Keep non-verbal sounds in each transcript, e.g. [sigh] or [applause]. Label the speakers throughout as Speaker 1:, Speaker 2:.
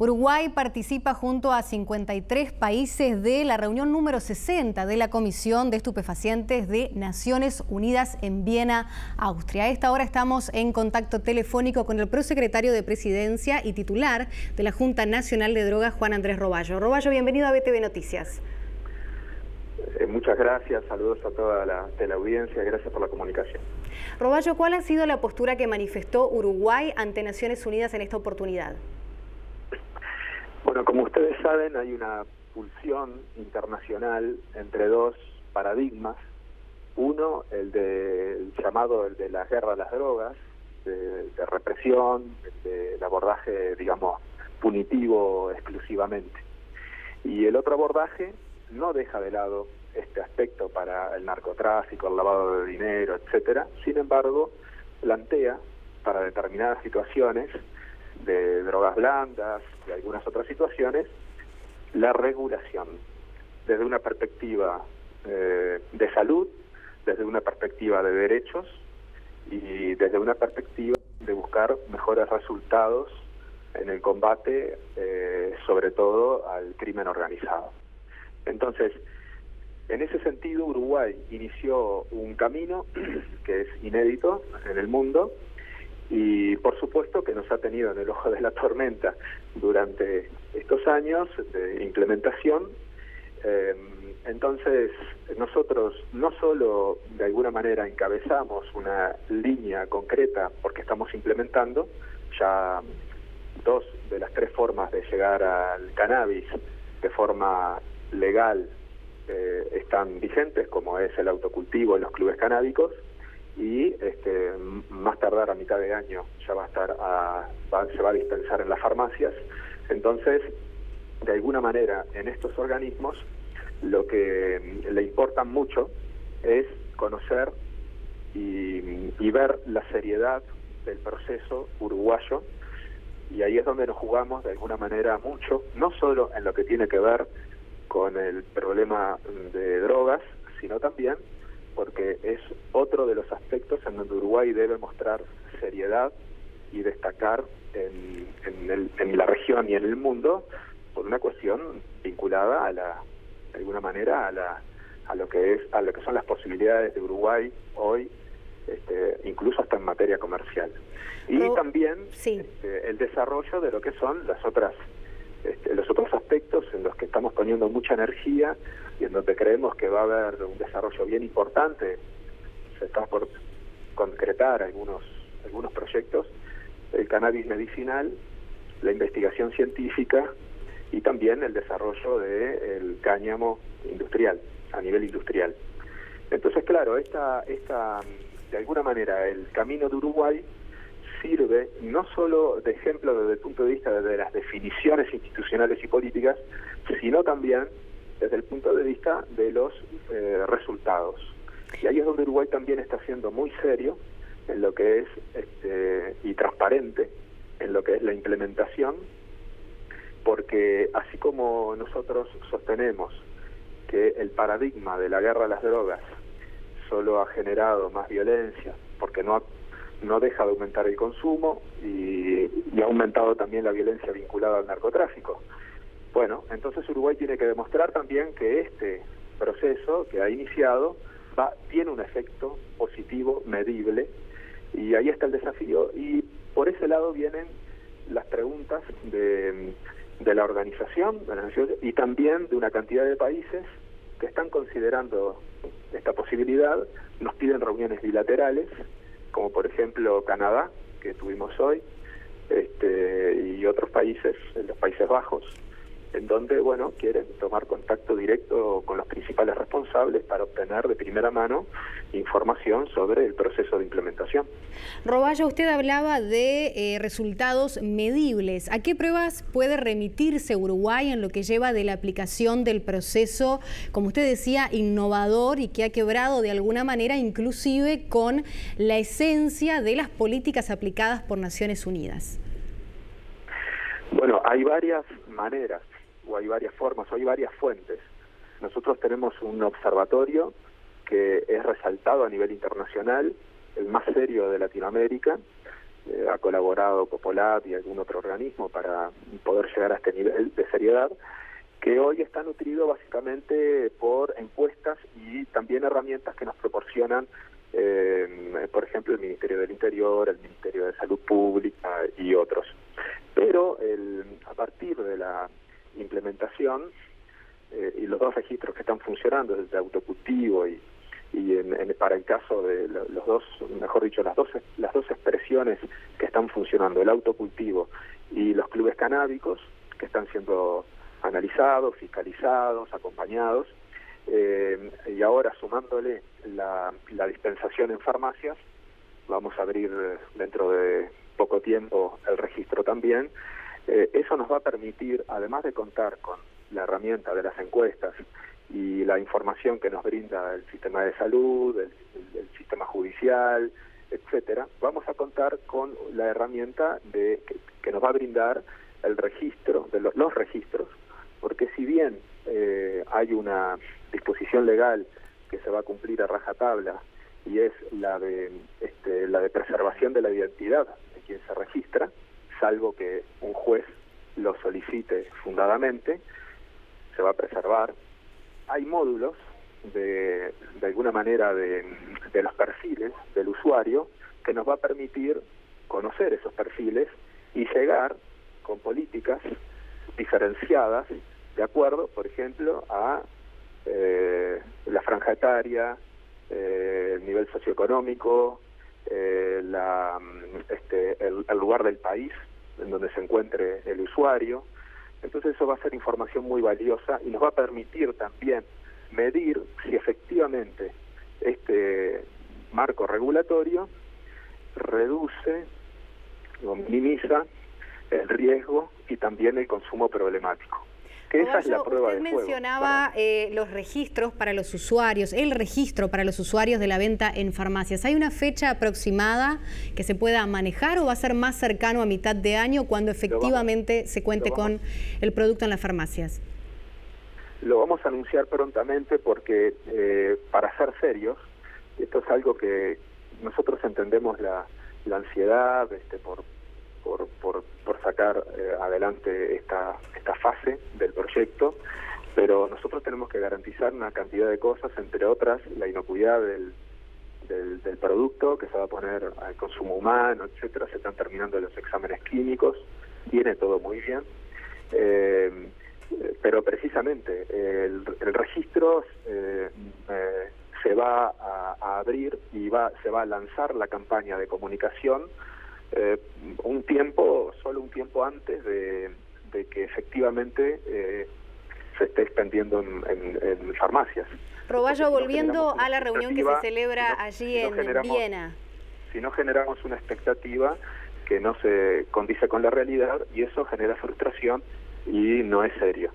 Speaker 1: Uruguay participa junto a 53 países de la reunión número 60 de la Comisión de Estupefacientes de Naciones Unidas en Viena, Austria. A esta hora estamos en contacto telefónico con el prosecretario de Presidencia y titular de la Junta Nacional de Drogas, Juan Andrés Roballo. Roballo, bienvenido a BTV Noticias.
Speaker 2: Eh, muchas gracias, saludos a toda la teleaudiencia, gracias por la comunicación.
Speaker 1: Roballo, ¿cuál ha sido la postura que manifestó Uruguay ante Naciones Unidas en esta oportunidad?
Speaker 2: Bueno, como ustedes saben, hay una pulsión internacional entre dos paradigmas. Uno, el, de, llamado el de la guerra a las drogas, de, represión, del abordaje, digamos, punitivo exclusivamente. Y el otro abordaje no deja de lado este aspecto para el narcotráfico, el lavado de dinero, etcétera. Sin embargo, plantea para determinadas situaciones de drogas blandas y algunas otras situaciones, la regulación desde una perspectiva eh, de salud, desde una perspectiva de derechos y desde una perspectiva de buscar mejores resultados en el combate, eh, sobre todo al crimen organizado. Entonces, en ese sentido, Uruguay inició un camino [clears throat] que es inédito en el mundo, y por supuesto que nos ha tenido en el ojo de la tormenta durante estos años de implementación. Eh, entonces, nosotros no solo de alguna manera encabezamos una línea concreta porque estamos implementando ya dos de las tres formas de llegar al cannabis de forma legal eh, están vigentes, como es el autocultivo en los clubes canábicos, y este, más tardar a mitad de año ya va a estar a, se va a dispensar en las farmacias. Entonces, de alguna manera, en estos organismos lo que le importa mucho es conocer y, y ver la seriedad del proceso uruguayo y ahí es donde nos jugamos de alguna manera mucho, no solo en lo que tiene que ver con el problema de drogas, sino también porque es otro de los aspectos en donde Uruguay debe mostrar seriedad y destacar en, la región y en el mundo por una cuestión vinculada a la de alguna manera a la a lo que es a lo que son las posibilidades de Uruguay hoy este, incluso hasta en materia comercial. Y también este, el desarrollo de lo que son las otras este, los otros aspectos en los que estamos poniendo mucha energía y en donde creemos que va a haber un desarrollo bien importante, se está por concretar algunos, algunos proyectos, el cannabis medicinal, la investigación científica y también el desarrollo del cáñamo industrial, a nivel industrial. Entonces, claro, esta, esta, de alguna manera, el camino de Uruguay sirve no solo de ejemplo desde el punto de vista de las definiciones institucionales y políticas, sino también desde el punto de vista de los eh, resultados. Y ahí es donde Uruguay también está siendo muy serio en lo que es este, y transparente en lo que es la implementación, porque así como nosotros sostenemos que el paradigma de la guerra a las drogas solo ha generado más violencia, porque no ha no deja de aumentar el consumo y, ha aumentado también la violencia vinculada al narcotráfico. Bueno, entonces Uruguay tiene que demostrar también que este proceso que ha iniciado va, tiene un efecto positivo, medible, y ahí está el desafío. Y por ese lado vienen las preguntas de, de la organización y también de una cantidad de países que están considerando esta posibilidad, nos piden reuniones bilaterales como por ejemplo Canadá, que tuvimos hoy, este, y otros países, los Países Bajos, en donde, bueno, quieren tomar contacto directo con los principales responsables para obtener de primera mano información sobre el proceso de implementación.
Speaker 1: Roballo, usted hablaba de eh, resultados medibles. ¿A qué pruebas puede remitirse Uruguay en lo que lleva de la aplicación del proceso, como usted decía, innovador y que ha quebrado de alguna manera inclusive con la esencia de las políticas aplicadas por Naciones Unidas?
Speaker 2: Bueno, hay varias maneras hay varias formas, o hay varias fuentes. Nosotros tenemos un observatorio que es resaltado a nivel internacional, el más serio de Latinoamérica, eh, ha colaborado Popolab y algún otro organismo para poder llegar a este nivel de seriedad, que hoy está nutrido básicamente por encuestas y también herramientas que nos proporcionan, eh, por ejemplo, el Ministerio del Interior, el Ministerio de Salud Pública y otros. Pero el, a partir de la implementación eh, y los dos registros que están funcionando, el de autocultivo y, y en, para el caso de los dos, mejor dicho, las dos, las dos expresiones que están funcionando, el autocultivo y los clubes canábicos, que están siendo analizados, fiscalizados, acompañados, eh, y ahora sumándole la, la dispensación en farmacias, vamos a abrir dentro de poco tiempo el registro también, eh, eso nos va a permitir, además de contar con la herramienta de las encuestas y la información que nos brinda el sistema de salud, el, sistema judicial, etcétera, vamos a contar con la herramienta de que, nos va a brindar el registro de los, registros, porque si bien eh, hay una disposición legal que se va a cumplir a rajatabla y es la de este, la de preservación de la identidad de quien se registra, salvo que un juez lo solicite fundadamente, se va a preservar. Hay módulos de, de alguna manera de, los perfiles del usuario que nos va a permitir conocer esos perfiles y llegar con políticas diferenciadas de acuerdo, por ejemplo, a eh, la franja etaria, eh, el nivel socioeconómico, eh, la, este, el, lugar del país en donde se encuentre el usuario. Entonces eso va a ser información muy valiosa y nos va a permitir también medir si efectivamente este marco regulatorio reduce o minimiza el riesgo y también el consumo problemático.
Speaker 1: Que esa es la prueba usted mencionaba eh, los registros para los usuarios, el registro para los usuarios de la venta en farmacias. ¿Hay una fecha aproximada que se pueda manejar o va a ser más cercano a mitad de año cuando efectivamente se cuente con el producto en las farmacias?
Speaker 2: Lo vamos a anunciar prontamente porque eh, para ser serios, esto es algo que nosotros entendemos la, la ansiedad este, por, por, por, sacar eh, adelante esta, esta fase del proyecto, pero nosotros tenemos que garantizar una cantidad de cosas, entre otras la inocuidad del, del, producto que se va a poner al consumo humano, etcétera. Se están terminando los exámenes clínicos, viene todo muy bien. Eh, pero precisamente el, el registro eh, eh, se va a, a, abrir y va se va a lanzar la campaña de comunicación eh, un tiempo, solo un tiempo antes de, que efectivamente eh, se esté extendiendo en, farmacias.
Speaker 1: Roballo, volviendo a la reunión que se celebra allí en Viena.
Speaker 2: Si no generamos una expectativa que no se condice con la realidad y eso genera frustración y no es serio.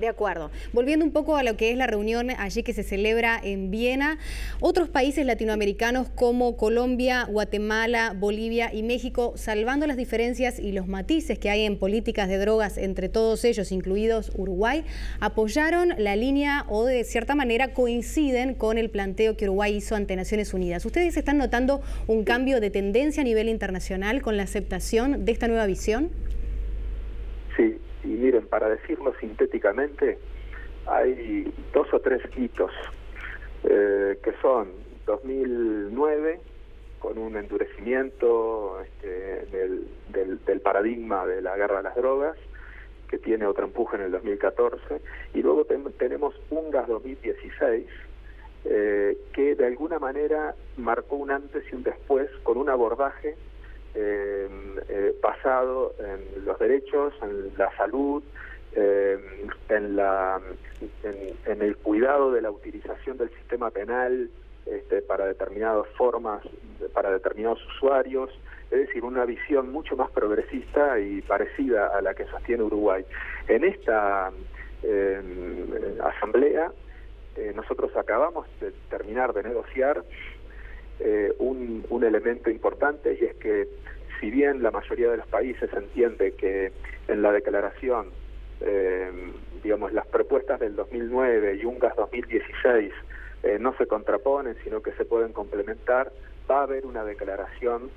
Speaker 1: De acuerdo. Volviendo un poco a lo que es la reunión allí que se celebra en Viena, otros países latinoamericanos como Colombia, Guatemala, Bolivia y México, salvando las diferencias y los matices que hay en políticas de drogas entre todos ellos, incluidos Uruguay, apoyaron la línea o de cierta manera coinciden con el planteo que Uruguay hizo ante Naciones Unidas. ¿Ustedes están notando un cambio de tendencia a nivel internacional con la aceptación de esta nueva visión?
Speaker 2: Para decirlo sintéticamente, hay dos o tres hitos eh, que son 2009 con un endurecimiento este, del, del, paradigma de la guerra a las drogas, que tiene otro empuje en el 2014, y luego tenemos un gas 2016, eh, que de alguna manera marcó un antes y un después con un abordaje eh, eh, basado en los derechos, en la salud, eh, en, la, en, el cuidado de la utilización del sistema penal este, para determinadas formas, para determinados usuarios, es decir, una visión mucho más progresista y parecida a la que sostiene Uruguay. En esta asamblea nosotros acabamos de terminar de negociar eh, un, elemento importante y es que si bien la mayoría de los países entiende que en la declaración, eh, digamos, las propuestas del 2009 y UNGAS 2016 eh, no se contraponen, sino que se pueden complementar, va a haber una declaración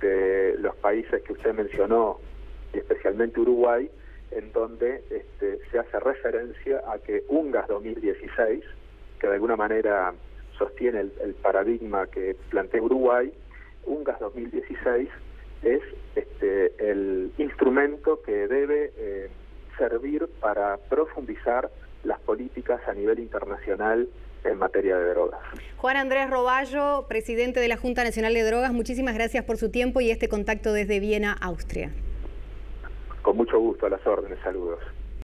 Speaker 2: de los países que usted mencionó, y especialmente Uruguay, en donde este, se hace referencia a que UNGAS 2016, que de alguna manera sostiene el, paradigma que plantea Uruguay, UNGAS 2016 es este, el instrumento que debe eh, servir para profundizar las políticas a nivel internacional en materia de drogas.
Speaker 1: Juan Andrés Roballo, presidente de la Junta Nacional de Drogas, muchísimas gracias por su tiempo y este contacto desde Viena, Austria.
Speaker 2: Con mucho gusto, a las órdenes, saludos.